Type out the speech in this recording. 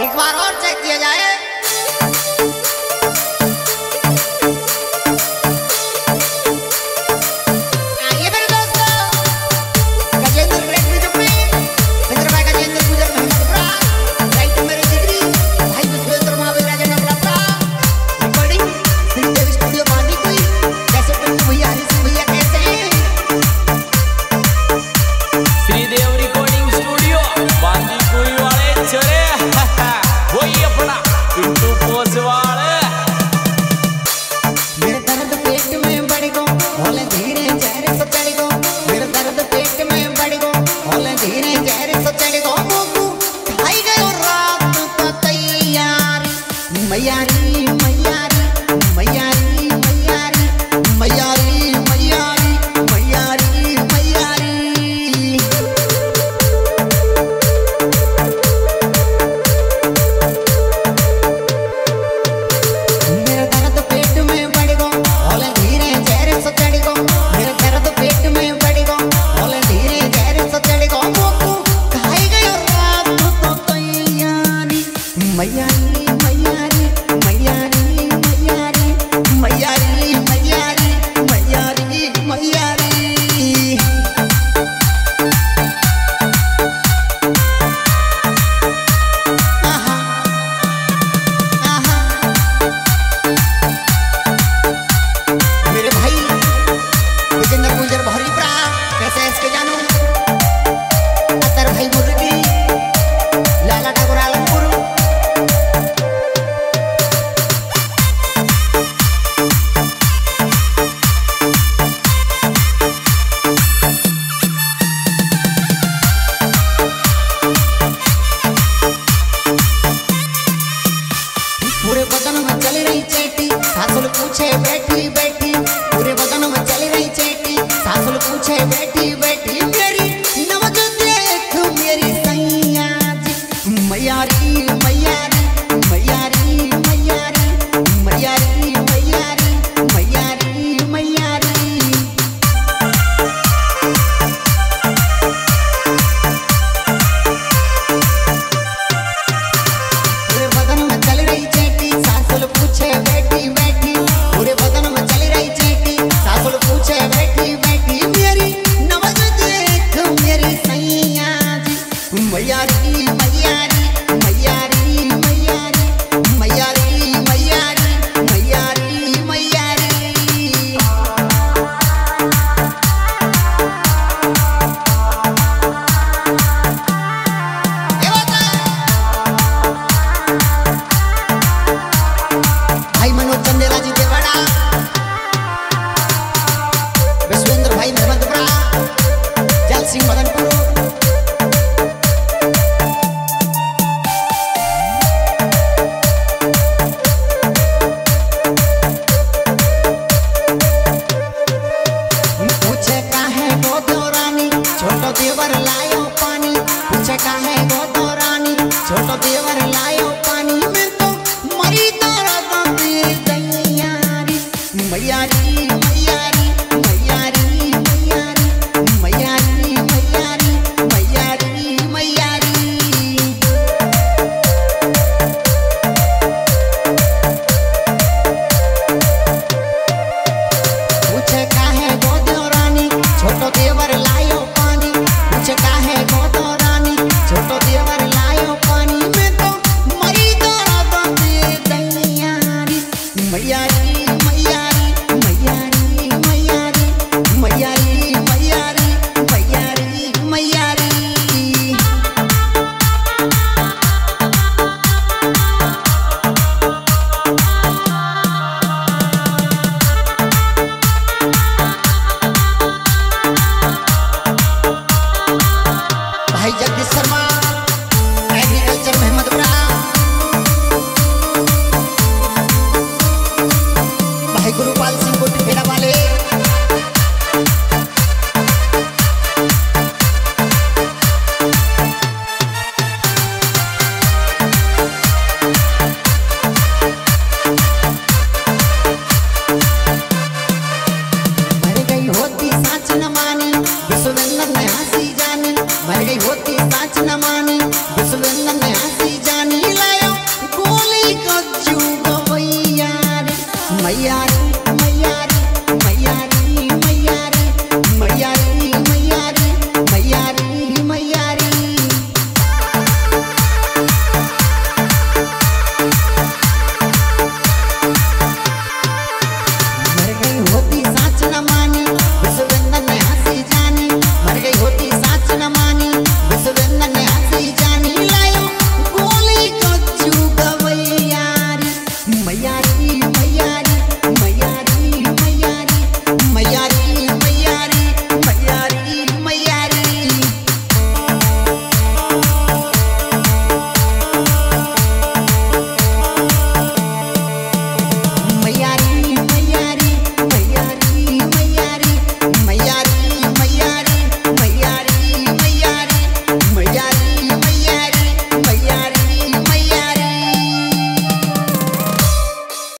एक बार और चेक किया जाए। Yeah. છે બેઠી देवर लायो पानी, पूछे का है तो रानी? छोटो देवर लायो पानी, मैं तो मरी तारा तो मैया हँसी जानी, मर गई होती साच न मानी। विश्वनंदन ने हँसी जानी, लायो गोली को चू गवैया रे। मैया